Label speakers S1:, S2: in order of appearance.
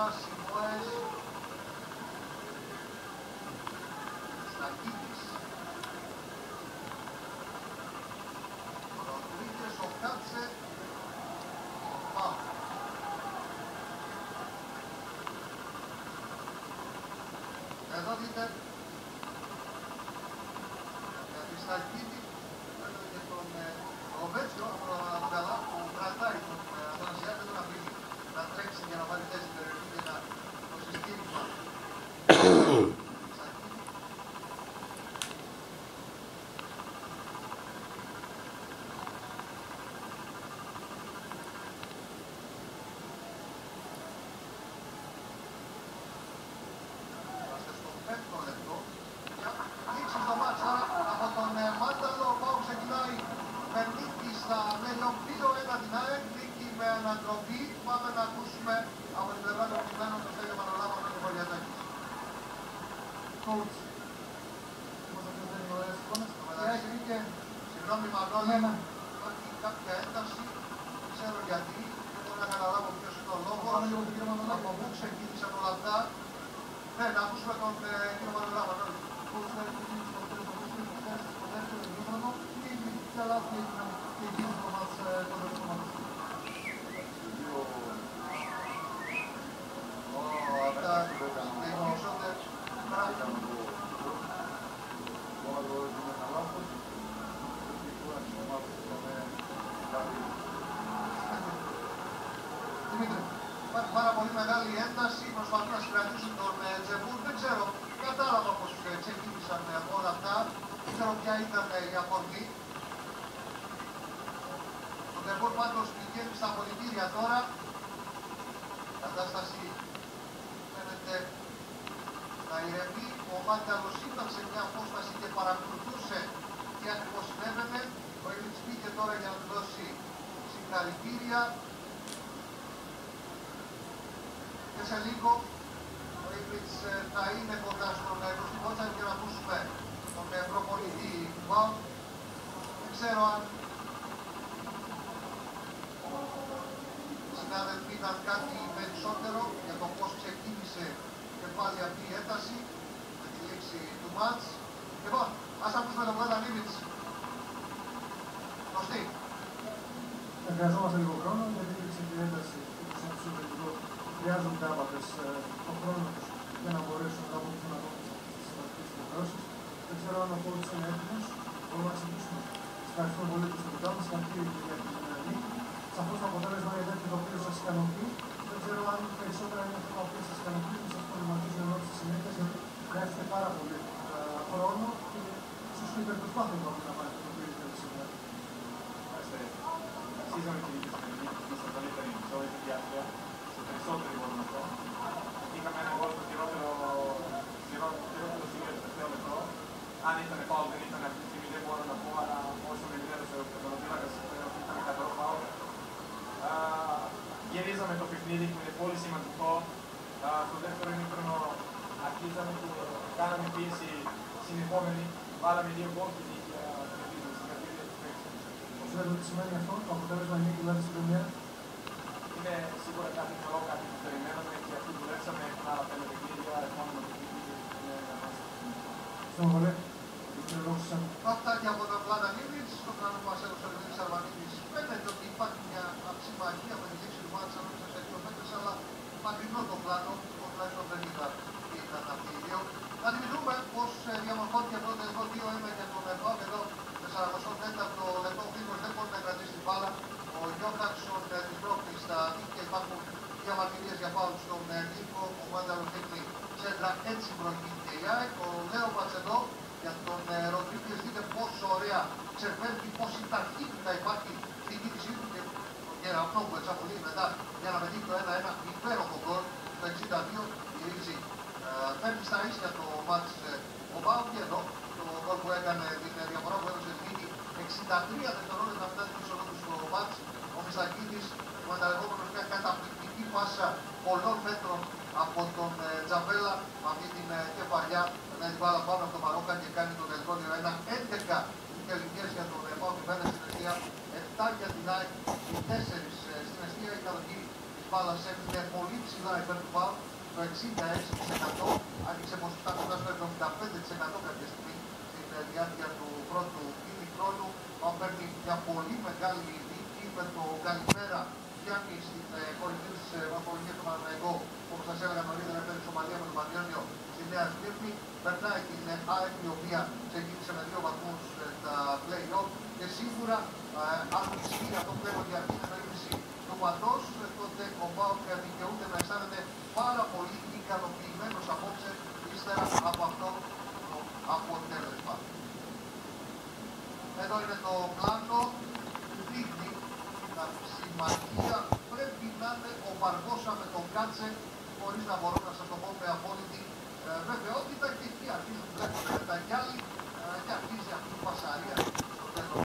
S1: Τάσης Μουέρη, Στακίδης, Ροδρίγες ο Κάτσε, ο Πάπου. Εδώ δείτε, για τη Στακίδη ανατροπή. Πάμε να ακούσουμε από την πλευρά των κειμένων το Στέλιο Μανολάβα με τον Χωριατάκη.
S2: Coach. Μας ακολουθεί ωραίες εικόνες.
S1: Η ΑΕΚ βγήκε, συγγνώμη Μανώλη, υπάρχει κάποια ένταση. Δεν ξέρω γιατί. Δεν μπορώ να καταλάβω ποιος είναι ο λόγος.
S2: Πάμε λίγο τον κύριο Μανολάκη.
S1: Από πού ξεκίνησαν όλα αυτά. Ναι, να ακούσουμε τον ε, κύριο Μανολάβα. Μανώλη.
S2: Coach θα έχει γίνει στο τέλος του Αυγούστου, που φτάσει στο δεύτερο ημίχρονο. Τι έγινε, ποια λάθη έγιναν και εκείνο το μάτς ε, κοντά Δημήτρη,
S1: Υπάρχει πάρα πολύ μεγάλη ένταση, προσπαθούν να συγκρατήσουν τον ε, Τζεμπούρ. Δεν ξέρω, κατάλαβα πως ε, ξεκίνησαν ε, όλα αυτά. Δεν ξέρω ποια ήταν ε, η αφορμή. Ο Τζεμπούρ πάντως πηγαίνει στα πολιτήρια τώρα. Η κατάσταση φαίνεται να ηρεμεί. Ο Μάνταλος ήταν σε μια απόσταση και παρακολουθούσε τι ακριβώς συνέβαινε. Ο Ιλιτς πήγε τώρα για να του δώσει συγχαρητήρια. Και σε λίγο ο Ιππιτς ε, θα είναι κοντά στον ε, Κωστή Κότσαρη και να ακούσουμε τον ε, προπονητή του ΠΑΟ. Δεν ξέρω αν οι συνάδελφοι είδαν κάτι περισσότερο για το πώς ξεκίνησε και πάλι αυτή η ένταση με τη λήξη του μάτς. Λοιπόν, ας ακούσουμε τον Βλάτα Νίμιτς. Κωστή.
S2: Ε, Χρειαζόμαστε λίγο χρόνο γιατί υπήρξε και η έντασης του Σαντσού Βελγού. Χρειάζονται άπατες ε, τον χρόνος τους για να μπορέσουν να βγουν να βγουν στις συμπαθικές υποχρεώσεις. Δεν ξέρω αν ο coach είναι έτοιμος. Μπορούμε να ξεκινήσουμε. Ευχαριστούμε πολύ τους του μας. Συγχαρητήρια και για την ε, νίκη. Σαφώς το αποτέλεσμα είναι τέτοιο το οποίο σας ικανοποιεί. Δεν ξέρω αν περισσότερα είναι αυτό το οποίο σας ικανοποιεί και σας προβληματίζουν ενώ στη συνέχεια γιατί χρειάζεται πάρα πολύ ε, χρόνο και ίσως και υπερπροσπάθεια που να πάρει το οποίο ήθελε σήμερα.
S3: Αξίζαμε και νίκες με νίκη στο καλύτερο επεισόδιο στη διάρκεια, στο περισσότερο μπορώ να πω. Είχαμε ένα γκολ στο χειρότερο, χειρότερο σημείο του τελευταίου λεπτό. Αν ήταν φάουλ δεν ήταν αυτή τη στιγμή δεν μπορώ να πω, αλλά όσο με ενημέρωσε ο Πετρονοτήρακας ήταν καθαρό φάουλ. Α, Γυρίζαμε το παιχνίδι που είναι πολύ σημαντικό. Α, Στο δεύτερο ημίχρονο αρχίσαμε και κάναμε πίεση συνεχόμενη. Βάλαμε δύο γκολ και νίκη. α, κερδίζαμε. Συγχαρητήρια στους παίκτες.
S2: Ξέρετε τι σημαίνει αυτό, το αποτέλεσμα είναι νίκη δηλαδή στην Πρεμιέρα;
S3: Είναι σίγουρα κάτι καλό, κάτι που περιμέναμε και αφού δουλέψαμε έχουν άλλα πέντε παιχνίδια, επόμενο παιχνίδι είναι για μας.
S2: Στον βολέ, κύριε λόγο σας.
S1: Αυτά και από τον Βλάτα Νίμιτς, στον πλάνο που μας έδωσε ο Δημήτρης Αρβανίδης. Φαίνεται ότι υπάρχει μια αψημαχία με τη λήξη του μάτσα ανάμεσα σε δύο παίκτες, αλλά μακρινό το πλάνο, τουλάχιστον δεν ήταν, ήταν αυτοί οι δύο. Να θυμηθούμε πως ε, διαμορφώθηκε πρώτα εδώ 2-1 για τον ΕΠΑ, εδώ 44ο λεπτό ο Φίγκος δεν μπορεί να κρατήσει την μπάλα. Ο Γιώχανσον ε, της πρόκλης στα δίκτυα υπάρχουν διαμαρτυρίες για πάω στον ε, Νίκο, ο Μάνταλος δείχνει σέντρα, έτσι προηγείται η ΑΕΚ. Ο Λέοπατς εδώ για τον ε, Ροντρίγκες δείτε πόσο ωραία ξεφεύγει, πόση ταχύτητα 18 που εξαπολύει μετά για να πετύχει το 1-1 υπέροχο γκολ το 62 γυρίζει φέρνει στα ίσια το μάτς ο Πάου και εδώ το γκολ που έκανε την διαφορά που έδωσε νίκη 63 δευτερόλεπτα μετά την ισορροπή στο μάτς ο Μιστακίδης που μια καταπληκτική πάσα πολλών μέτρων από τον Τζαβέλα αυτή την κεφαλιά να την βάλα πάνω από τον Μαρόκα και κάνει το τελικό 1-11 τελικές για τον Πάου και φαίνεται στην αιστεία 7 για την ΑΕΚ 4 μπάλας έμεινε πολύ ψηλά υπέρ του Πάου το 66% άνοιξε ποσοστά κοντά στο 75% κάποια στιγμή στην ε, διάρκεια του πρώτου ημιχρόνου. Ο παίρνει μια πολύ μεγάλη νίκη με το καλημέρα Γιάννη στην ε, κορυφή της βαθμολογίας του Παναγενικού όπως σας έλεγα νωρίτερα έπαιρνε Σομαλία με τον Πανιόνιο στην Νέα Σμύρνη, περνάει την ΑΕΚ η οποία ξεκίνησε με δύο βαθμούς ε, τα play-off και σίγουρα ε, αν ισχύει αυτό που λέγω για την το Σωματό τότε ο Μπάουκ δικαιούται να αισθάνεται πάρα πολύ ικανοποιημένος απόψε ύστερα από αυτό το αποτέλεσμα. Εδώ είναι το πλάνο. Που δείχνει τα συμμαχία πρέπει να είναι ο Μπαρμπόσα με τον Κάτσε χωρίς να μπορώ να σας το πω με απόλυτη ε, βεβαιότητα. Και εκεί αρχίζουν βλέπετε τα γυάλι ε, και αρχίζει αυτή η πασαρία